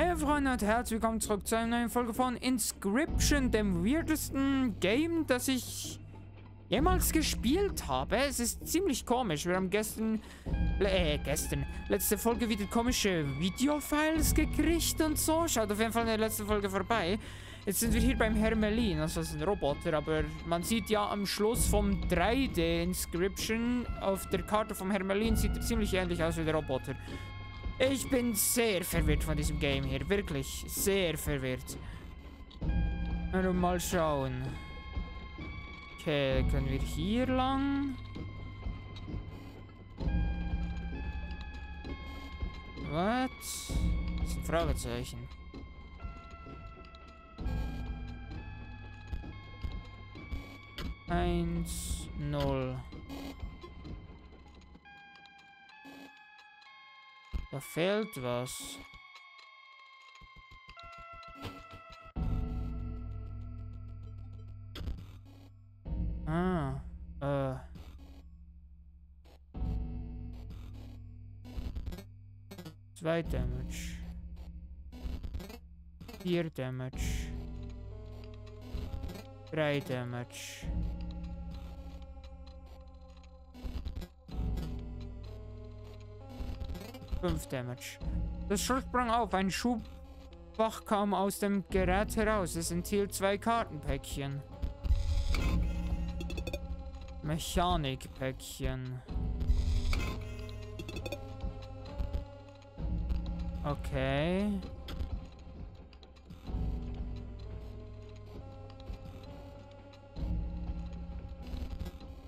Hey Freunde und herzlich willkommen zurück zu einer neuen Folge von Inscription, dem weirdesten Game, das ich jemals gespielt habe. Es ist ziemlich komisch. Wir haben gestern, äh, gestern, letzte Folge wieder komische Videofiles gekriegt und so. Schaut auf jeden Fall in der letzten Folge vorbei. Jetzt sind wir hier beim Hermelin, also das ist ein Roboter, aber man sieht ja am Schluss vom 3D Inscription auf der Karte vom Hermelin sieht er ziemlich ähnlich aus wie der Roboter. Ich bin sehr verwirrt von diesem Game hier. Wirklich sehr verwirrt. Also mal schauen. Okay, können wir hier lang? Was? Das ist ein Fragezeichen. Eins, null. Da fehlt was. Ah, äh. Zwei Damage. Vier Damage. Drei Damage. 5 Damage. Das Schuss sprang auf. Ein Schubfach kam aus dem Gerät heraus. Es enthielt zwei Kartenpäckchen. Mechanikpäckchen. Okay.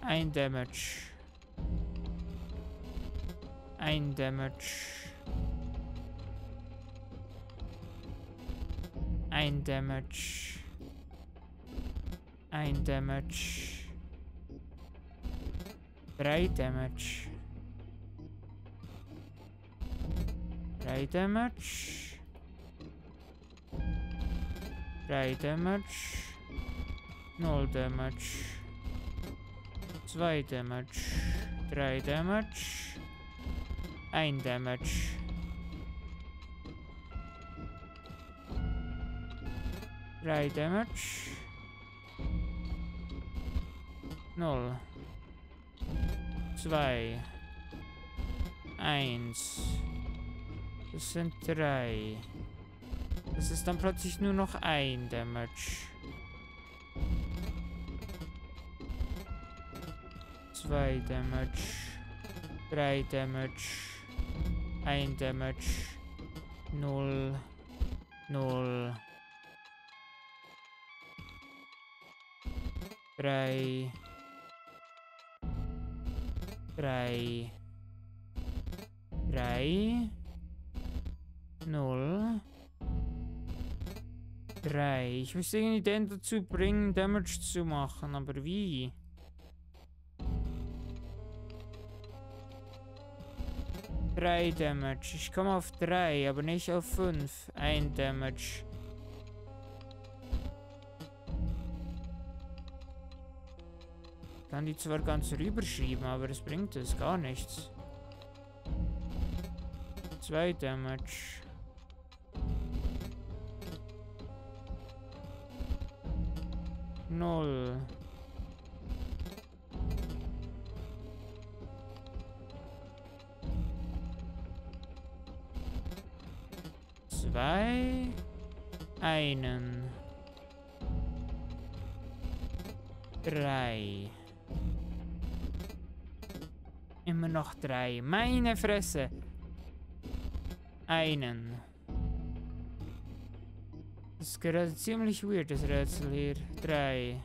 Ein Damage. Ein Damage. Ein Damage. Ein Damage. Drei Damage. Drei Damage. Drei Damage. Null Damage. Zwei Damage. Drei Damage. Ein Damage. Drei Damage. Null. Zwei. Eins. Das sind drei. Das ist dann plötzlich nur noch ein Damage. Zwei Damage. Drei Damage. Ein Damage. Null. Null. Drei. Drei. Drei. Null. Drei. Ich müsste irgendwie den dazu bringen, Damage zu machen, aber wie? Drei Damage. Ich komme auf drei, aber nicht auf fünf. Ein Damage. Ich kann die zwar ganz rüberschieben, aber es bringt es gar nichts. Zwei Damage. Null. Zwei, einen, drei. Immer noch drei. Meine Fresse. Einen. Das ist gerade ziemlich weird, das Rätsel hier. Drei.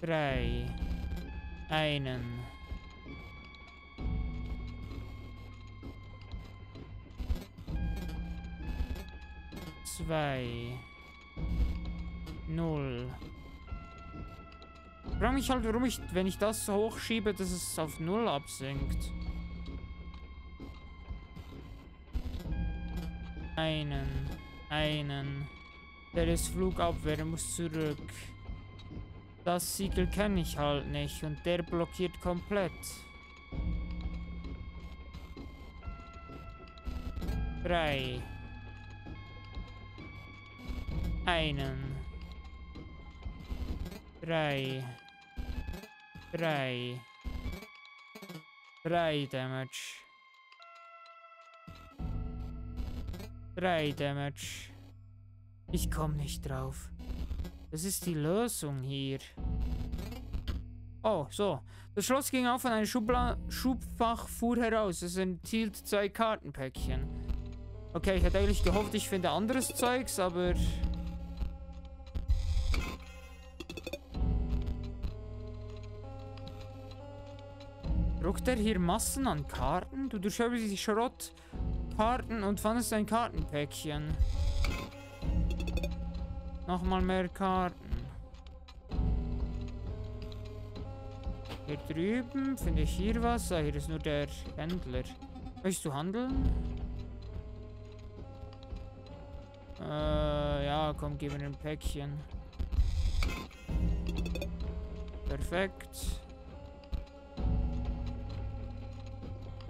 Drei. Einen. Zwei. Null. Ich frage mich halt, warum ich, wenn ich das so hochschiebe, dass es auf Null absinkt. Einen. Einen. Der ist Flugabwehr, muss zurück. Das Siegel kenne ich halt nicht und der blockiert komplett. Drei. Einen. Drei. Drei. Drei Damage. Drei Damage. Ich komme nicht drauf. Das ist die Lösung hier. Oh, so. Das Schloss ging auf und ein Schubla Schubfach fuhr heraus. Es enthielt zwei Kartenpäckchen. Okay, ich hätte eigentlich gehofft, ich finde anderes Zeugs, aber... Druckt er hier Massen an Karten? Du durchschaust die Schrottkarten und fandest ein Kartenpäckchen. Nochmal mehr Karten. Hier drüben finde ich hier was. Ah, hier ist nur der Händler. Möchtest du handeln? Äh, ja, komm, gib mir ein Päckchen. Perfekt.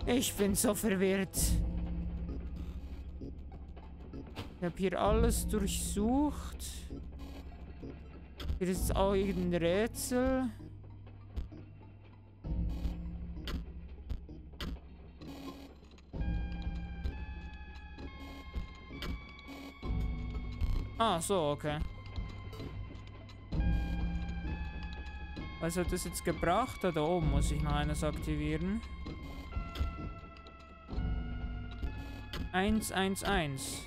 Ich bin so verwirrt. Ich habe hier alles durchsucht. Hier ist auch irgendein Rätsel. Ah, so, okay. Was hat das jetzt gebracht? Da oben muss ich noch eines aktivieren. 111.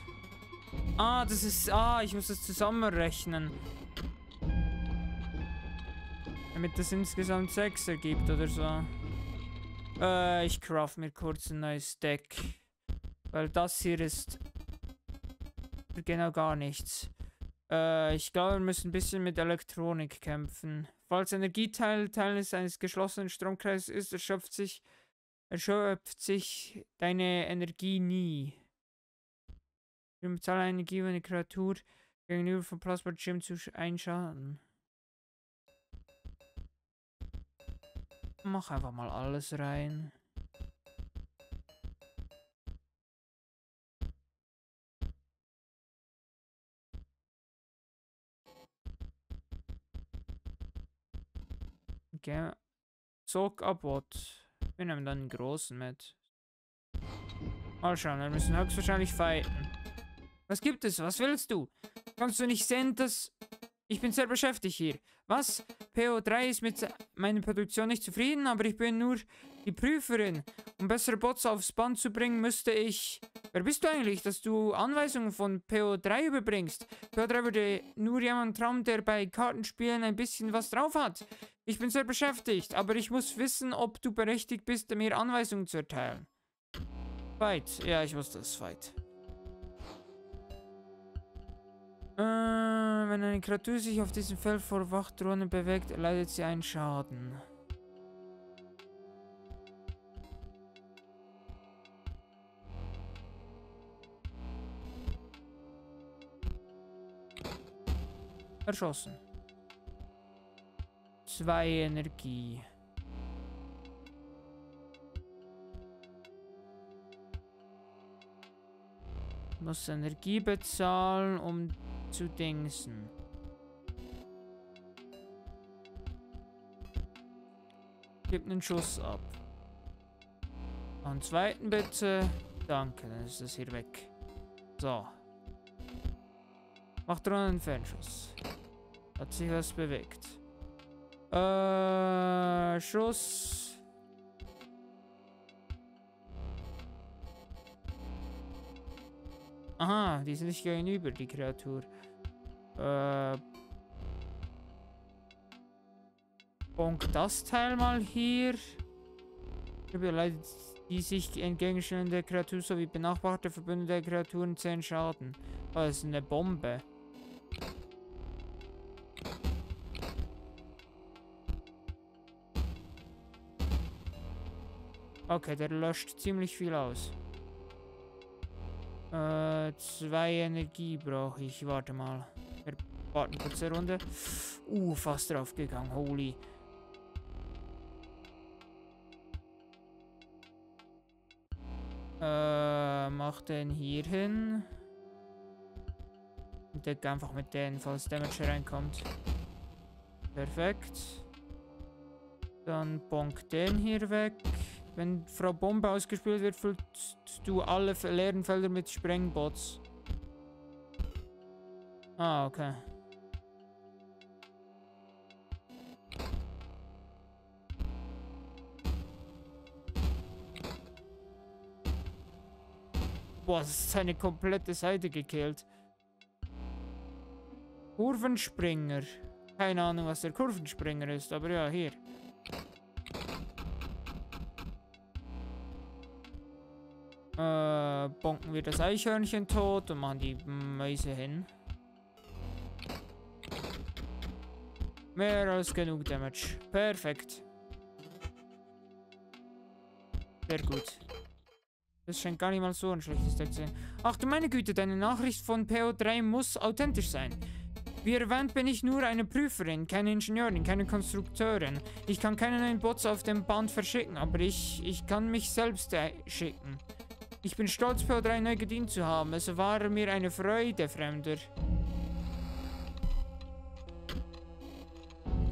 Ah, das ist... Ah, ich muss das zusammenrechnen. Damit das insgesamt 6 ergibt oder so. Äh, ich craft mir kurz ein neues Deck. Weil das hier ist... Genau gar nichts. Äh, ich glaube, wir müssen ein bisschen mit Elektronik kämpfen. Falls Energieteil Teil eines geschlossenen Stromkreises ist, erschöpft sich erschöpft sich deine Energie nie. Du bezahlst Energie, wenn eine Kreatur gegenüber von Plasma Gym zu einschaden. Mach einfach mal alles rein. Okay. Soak Abot. Wir nehmen dann einen großen mit. Mal schauen, wir müssen höchstwahrscheinlich fighten. Was gibt es? Was willst du? Kannst du nicht sehen, dass... Ich bin sehr beschäftigt hier. Was? PO3 ist mit meiner Produktion nicht zufrieden, aber ich bin nur die Prüferin. Um bessere Bots aufs Band zu bringen, müsste ich... Wer bist du eigentlich, dass du Anweisungen von PO3 überbringst? PO3 würde nur jemand trauen, der bei Kartenspielen ein bisschen was drauf hat. Ich bin sehr beschäftigt, aber ich muss wissen, ob du berechtigt bist, mir Anweisungen zu erteilen. Fight. Ja, ich wusste es. Fight. Äh, wenn eine Kreatur sich auf diesem Feld vor Wachtronen bewegt, erleidet sie einen Schaden. Erschossen. Zwei Energie. Muss Energie bezahlen, um zu dingsen. Gib einen Schuss ab. Einen zweiten bitte. Danke, dann ist das hier weg. So. Macht dran einen Fernschuss. Hat sich was bewegt. Äh, Schuss. Aha, die sind nicht gegenüber, die Kreatur. Äh. Bonk das Teil mal hier. Überleitet die sich entgegenstellende Kreatur sowie benachbarte verbündete Kreaturen 10 Schaden. Oh, das ist eine Bombe. Okay, der löscht ziemlich viel aus. Äh, zwei Energie brauche ich. Warte mal. Wir warten kurz eine Runde. Uh, fast drauf gegangen. Holy. Äh, mach den hier hin. Und decke einfach mit denen, falls Damage reinkommt. Perfekt. Dann bonk den hier weg. Wenn Frau Bombe ausgespielt wird, füllst du alle leeren Felder mit Sprengbots. Ah, okay. Boah, das ist eine komplette Seite gekillt. Kurvenspringer. Keine Ahnung, was der Kurvenspringer ist, aber ja, hier. Äh, bonken wir das Eichhörnchen tot und machen die Mäuse hin. Mehr als genug Damage. Perfekt. Sehr gut. Das scheint gar nicht mal so ein schlechtes Deck zu sein. Ach du meine Güte, deine Nachricht von PO3 muss authentisch sein. Wie erwähnt bin ich nur eine Prüferin, keine Ingenieurin, keine Konstrukteurin. Ich kann keine neuen Bots auf dem Band verschicken, aber ich, ich kann mich selbst schicken. Ich bin stolz, PO3 neu gedient zu haben. Es war mir eine Freude, Fremder.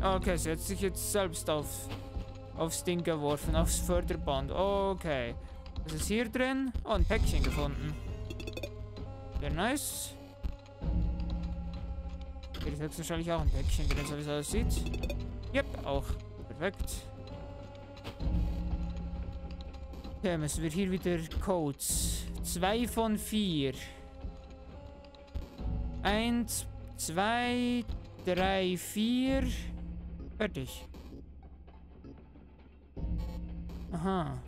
Okay, sie hat sich jetzt selbst auf, aufs Ding geworfen, aufs Förderband. Okay. Was ist hier drin? Oh, ein Päckchen gefunden. Sehr nice. Hier ist höchstwahrscheinlich auch ein Päckchen drin, so wie es aussieht. Yep, auch. Perfekt. Okay, müssen wir hier wieder Codes. Zwei von vier. Eins, zwei, drei, vier. Fertig. Aha.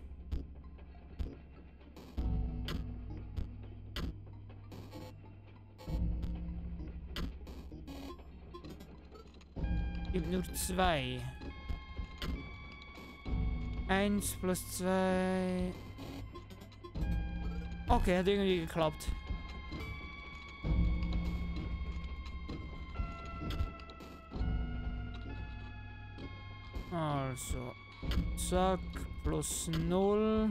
Gibt nur zwei. Eins plus zwei. Okay, hat irgendwie geklappt. Also, zack, plus 0,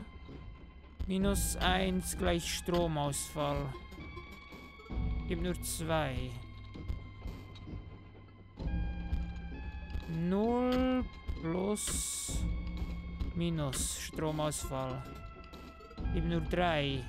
minus 1 gleich Stromausfall. Gibt nur 2. 0 plus minus Stromausfall. Gibt nur 3.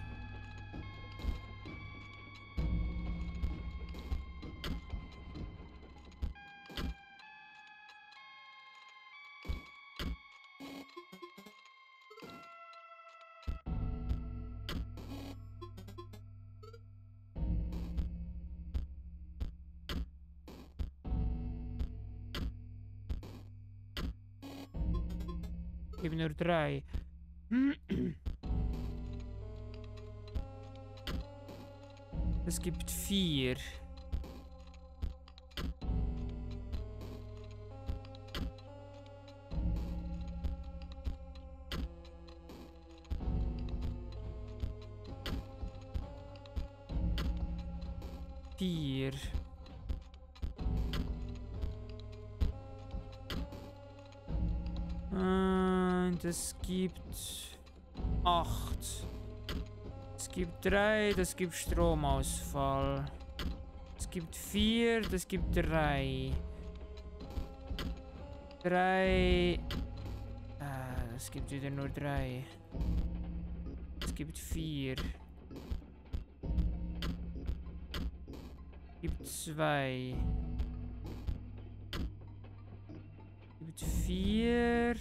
Vier. Und es gibt acht. Es gibt drei, das gibt Stromausfall. Es gibt vier, das gibt drei. Drei. Ah, es gibt wieder nur drei. Es gibt vier. Es gibt zwei. Es gibt vier.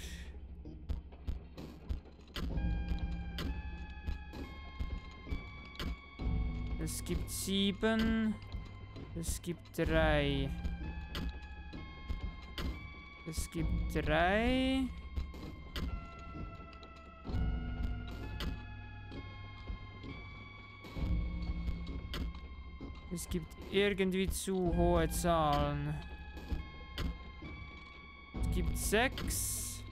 Es gibt sieben. Es gibt drei. Es gibt drei. Es gibt irgendwie zu hohe Zahlen. Es gibt sechs.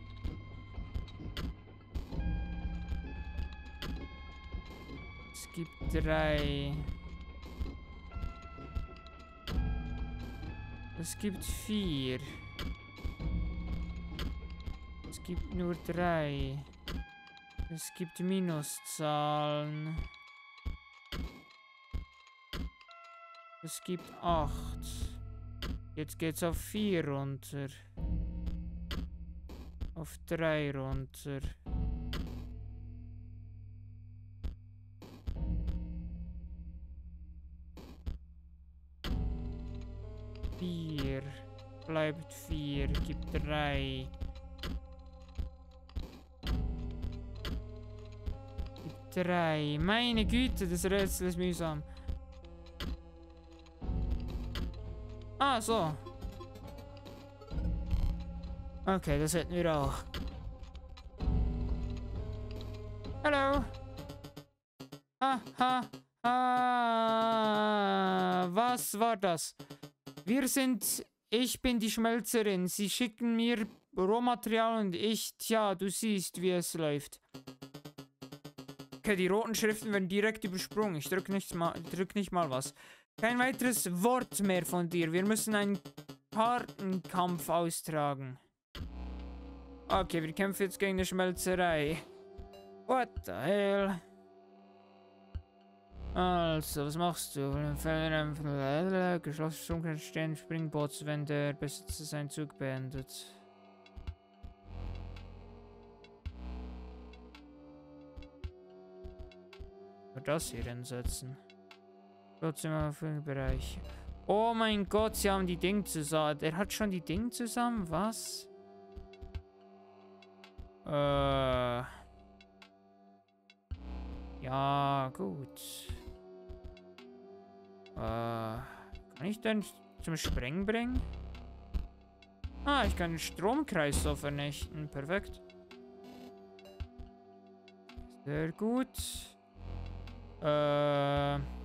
Es gibt drei. Es gibt vier. Es gibt nur drei. Es gibt Minuszahlen. Es gibt 8. Jetzt geht's auf 4 runter. Auf 3 runter. Vier. Bleibt vier. Gibt drei. Gibt drei. Meine Güte, das Rätsel ist mühsam. Ah, so. Okay, das hätten wir auch. Hallo. Ha, ha, ha. Was war das? Wir sind... Ich bin die Schmelzerin. Sie schicken mir Rohmaterial und ich... Tja, du siehst, wie es läuft. Okay, die roten Schriften werden direkt übersprungen. Ich drück nicht mal, drück nicht mal was. Kein weiteres Wort mehr von dir. Wir müssen einen Kartenkampf austragen. Okay, wir kämpfen jetzt gegen eine Schmelzerei. What the hell? Also, was machst du? Geschlossen Stromkreis stehen Springbots, wenn der Besitzer seinen Zug beendet. Das hier hinsetzen. Den Bereich. Oh mein Gott, sie haben die Dinge zusammen. Der hat schon die Dinge zusammen? Was? Äh. Ja, gut. Äh. Kann ich denn zum Sprengen bringen? Ah, ich kann den Stromkreis so vernichten. Perfekt. Sehr gut. Äh.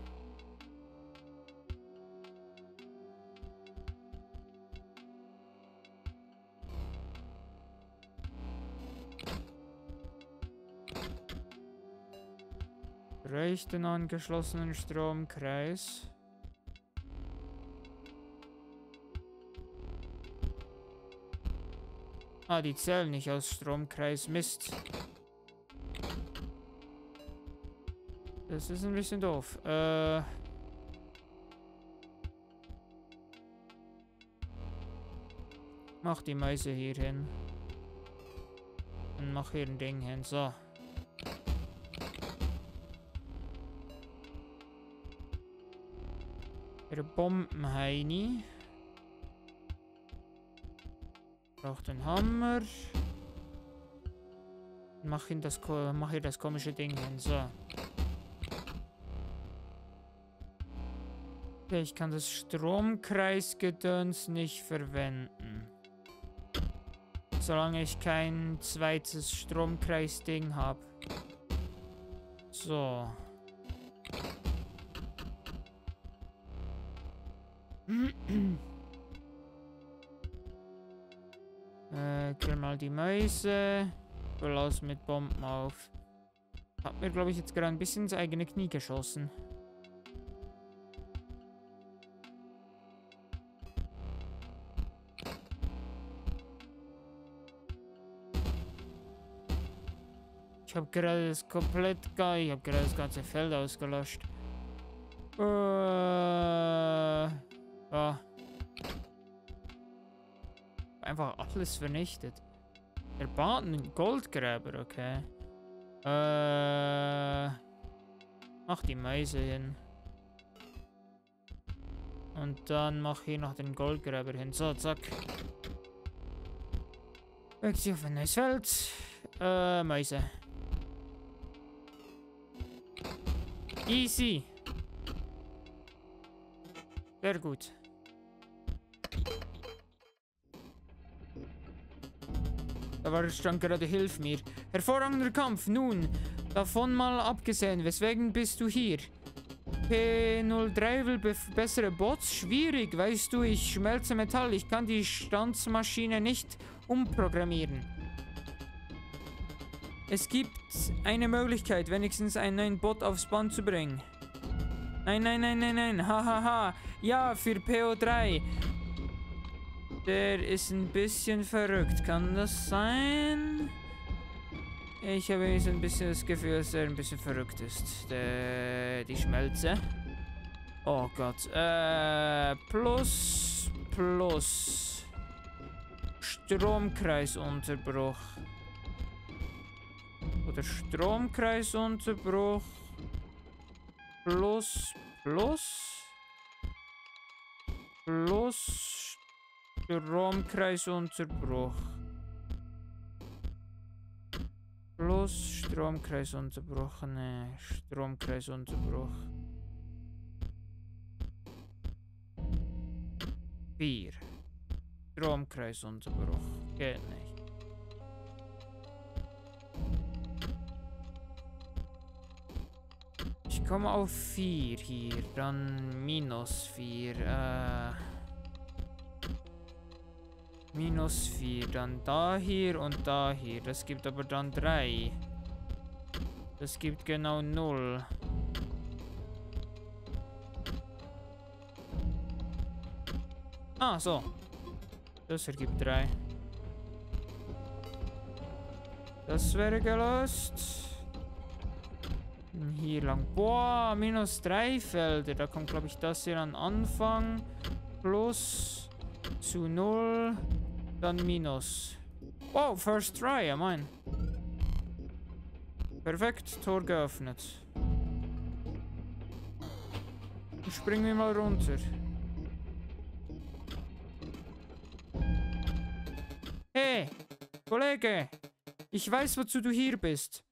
Rechten angeschlossenen Stromkreis. Ah, die zählen nicht aus Stromkreis. Mist. Das ist ein bisschen doof. Äh... Mach die Mäuse hier hin. Und mach hier ein Ding hin. So. Der Bombenheini. Braucht den Hammer. Mach ihn das, mach hier das komische Ding hin. So. Okay, ich kann das Stromkreisgedöns nicht verwenden. Solange ich kein zweites Stromkreisding habe. So. Äh, kill mal die Mäuse. Verlass mit Bomben auf. Hat mir, glaube ich, jetzt gerade ein bisschen ins eigene Knie geschossen. Ich habe gerade das komplett geil. Ich habe gerade das ganze Feld ausgelöscht. Äh. Ja. Einfach alles vernichtet. Der Baden Goldgräber, okay. Äh. Mach die Meise hin. Und dann mach hier noch den Goldgräber hin. So, zack. Weg sie auf ein neues Feld. Äh, Meise. Easy. Sehr gut. Da war stand gerade, hilf mir. Hervorragender Kampf. Nun, davon mal abgesehen, weswegen bist du hier? P03 will bessere Bots? Schwierig, weißt du, ich schmelze Metall. Ich kann die Standsmaschine nicht umprogrammieren. Es gibt eine Möglichkeit, wenigstens einen neuen Bot aufs Band zu bringen. Nein, nein, nein, nein, nein. Hahaha. Ha, ha. Ja, für PO3. Der ist ein bisschen verrückt. Kann das sein? Ich habe so ein bisschen das Gefühl, dass er ein bisschen verrückt ist. Der, die Schmelze. Oh Gott. Äh, plus, plus. Stromkreisunterbruch. Oder Stromkreisunterbruch. Plus, plus. Plus Stromkreisunterbruch. Plus Stromkreisunterbruch. Ne, Stromkreisunterbruch. Vier. Stromkreisunterbruch. Geht nicht. Komme auf 4 hier, dann minus 4. Äh, minus 4, dann da hier und da hier. Das gibt aber dann 3. Das gibt genau 0. Ah, so. Das ergibt 3. Das wäre gelöst. Hier lang. Boah, minus 3 Felder. Da kommt, glaube ich, das hier an Anfang. Plus zu 0. Dann minus. Oh, first try, ja mein. Perfekt, Tor geöffnet. Springen wir mal runter. Hey, Kollege. Ich weiß, wozu du hier bist.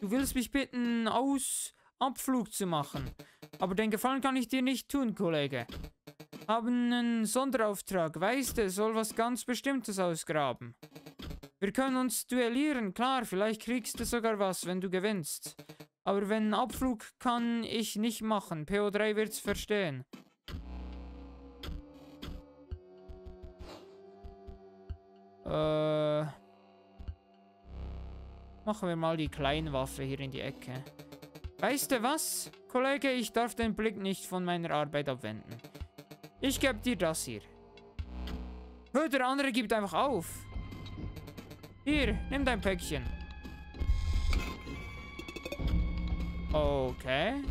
Du willst mich bitten, aus Abflug zu machen. Aber den Gefallen kann ich dir nicht tun, Kollege. Haben einen Sonderauftrag. Weißt du, soll was ganz Bestimmtes ausgraben. Wir können uns duellieren, klar, vielleicht kriegst du sogar was, wenn du gewinnst. Aber wenn Abflug kann ich nicht machen. PO3 wird's verstehen. Äh... Machen wir mal die Kleinwaffe hier in die Ecke. Weißt du was, Kollege? Ich darf den Blick nicht von meiner Arbeit abwenden. Ich gebe dir das hier. Hör, der andere gibt einfach auf. Hier, nimm dein Päckchen. Okay.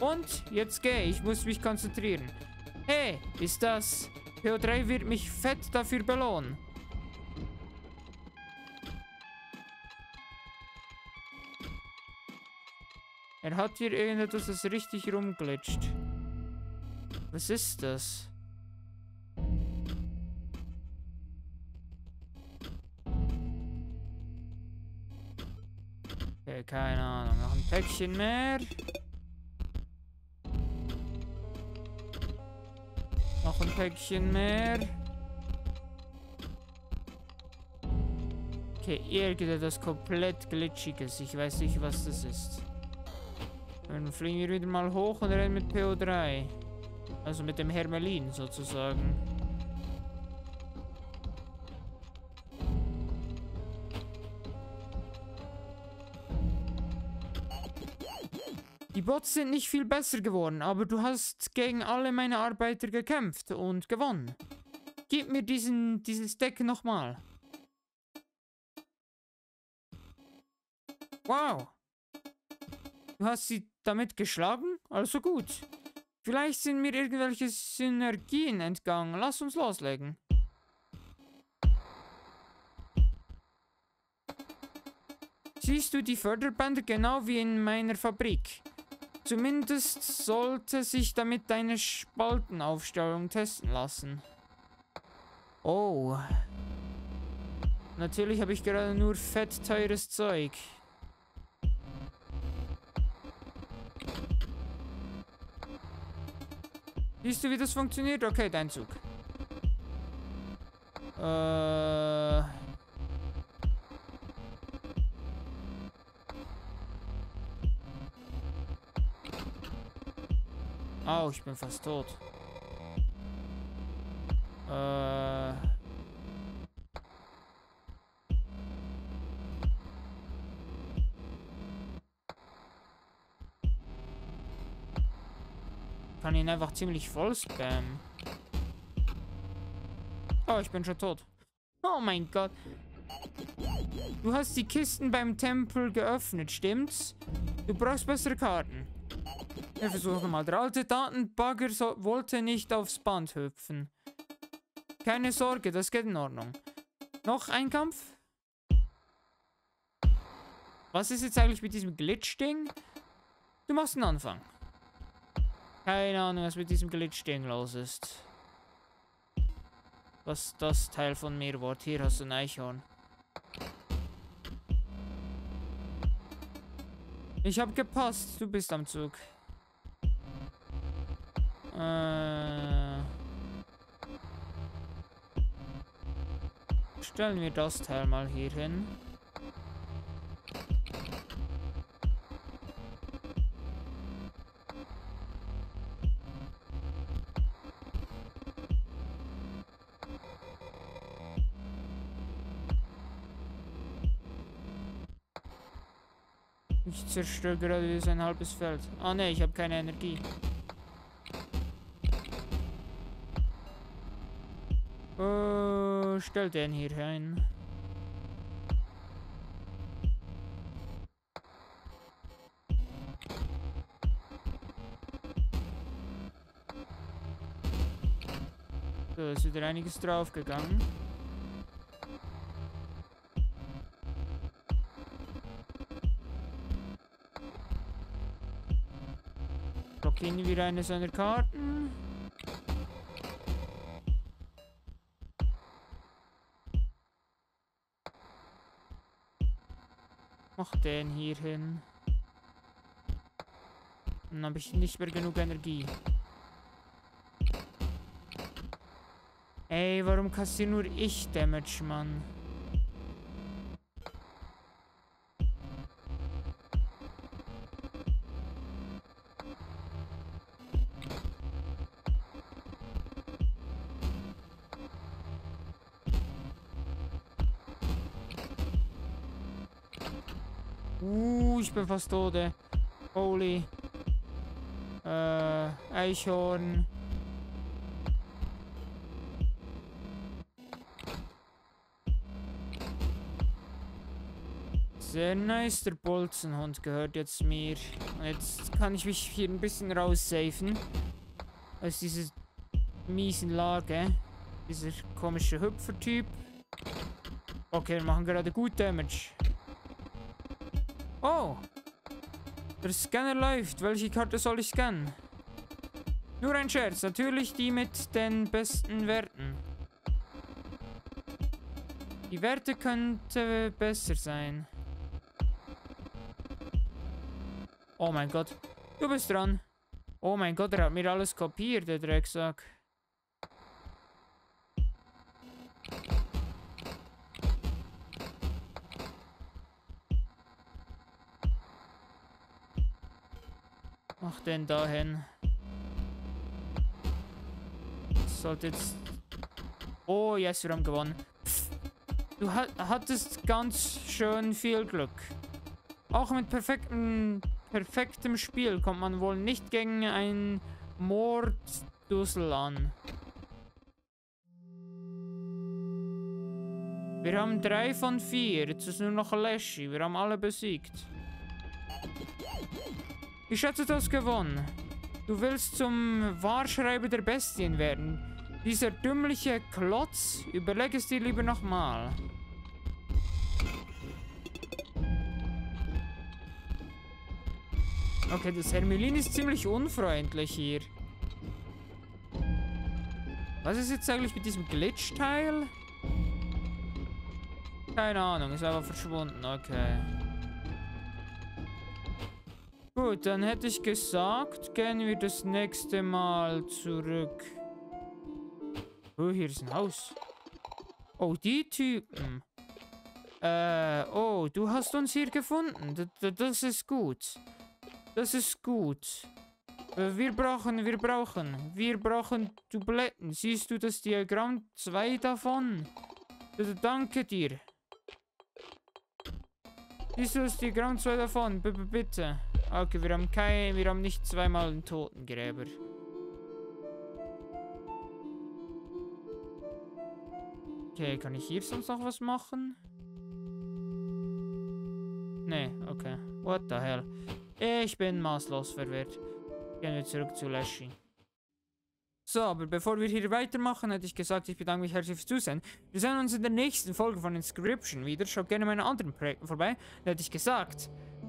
Und jetzt geh, ich muss mich konzentrieren. Hey, ist das... PO3 wird mich fett dafür belohnen. Er hat hier irgendetwas, das richtig rumglitscht. Was ist das? Okay, keine Ahnung. Noch ein Päckchen mehr. Noch ein Päckchen mehr. Okay, irgendetwas komplett glitschiges. Ich weiß nicht, was das ist. Dann fliegen wir wieder mal hoch und rennen mit PO3. Also mit dem Hermelin sozusagen. Die Bots sind nicht viel besser geworden, aber du hast gegen alle meine Arbeiter gekämpft und gewonnen. Gib mir diesen, dieses Deck nochmal. Wow. Du hast sie damit geschlagen? Also gut. Vielleicht sind mir irgendwelche Synergien entgangen. Lass uns loslegen. Siehst du die Förderbänder genau wie in meiner Fabrik? Zumindest sollte sich damit deine Spaltenaufstellung testen lassen. Oh. Natürlich habe ich gerade nur fett teures Zeug. Siehst du, wie das funktioniert? Okay, dein Zug. Äh... Oh, ich bin fast tot. Äh... kann ihn einfach ziemlich voll spammen. Oh, ich bin schon tot. Oh mein Gott. Du hast die Kisten beim Tempel geöffnet, stimmt's? Du brauchst bessere Karten. Wir versuchen mal. Der alte Datenbugger so wollte nicht aufs Band hüpfen. Keine Sorge, das geht in Ordnung. Noch ein Kampf? Was ist jetzt eigentlich mit diesem Glitch-Ding? Du machst einen Anfang. Keine Ahnung, was mit diesem Glitch-Ding los ist. Was das Teil von mir war. Hier hast du ein Eichhorn. Ich hab gepasst. Du bist am Zug. Äh... Stellen wir das Teil mal hier hin. Ich zerstöre gerade sein halbes Feld. Ah ne, ich habe keine Energie. Oh, stell den hier hin. So, ist wieder einiges draufgegangen. Blockieren wir eine seiner Karten. Mach den hier hin. Dann habe ich nicht mehr genug Energie. Ey, warum kassiere nur ich Damage, Mann? Ich bin fast tot. ey. Holy. Äh, Eichhorn. Sehr nice, der Bolzenhund gehört jetzt mir. Jetzt kann ich mich hier ein bisschen raussafen. Aus dieser miesen Lage. Dieser komische Hüpfertyp. Okay, wir machen gerade gut Damage. Oh! Der Scanner läuft. Welche Karte soll ich scannen? Nur ein Scherz. Natürlich die mit den besten Werten. Die Werte könnte besser sein. Oh mein Gott. Du bist dran. Oh mein Gott, er hat mir alles kopiert, der Drecksack. Mach den dahin. Sollte jetzt... Oh, yes, wir haben gewonnen. Du ha hattest ganz schön viel Glück. Auch mit perfektem, perfektem Spiel kommt man wohl nicht gegen einen Morddussel an. Wir haben drei von vier. Jetzt ist nur noch Leshy. Wir haben alle besiegt. Ich schätze, du hast gewonnen. Du willst zum Wahrschreiber der Bestien werden. Dieser dümmliche Klotz, überleg es dir lieber nochmal. Okay, das Hermelin ist ziemlich unfreundlich hier. Was ist jetzt eigentlich mit diesem Glitch-Teil? Keine Ahnung, ist einfach verschwunden, okay. Gut, dann hätte ich gesagt, gehen wir das nächste Mal zurück. Oh, hier ist ein Haus. Oh, die Typen. Äh, oh, du hast uns hier gefunden. D das ist gut. Das ist gut. Äh, wir brauchen, wir brauchen, wir brauchen Dubletten. Siehst du das Diagramm? Zwei davon. D danke dir. Siehst du das Diagramm? Zwei davon. B bitte. Okay, wir haben kein, wir haben nicht zweimal einen Totengräber. Okay, kann ich hier sonst noch was machen? Nee, okay. What the hell? Ich bin maßlos verwirrt. Gehen wir zurück zu Leshy. So, aber bevor wir hier weitermachen, hätte ich gesagt, ich bedanke mich herzlich fürs Zusehen. Wir sehen uns in der nächsten Folge von Inscription wieder. Schaut gerne meine anderen Projekte vorbei. Da hätte ich gesagt,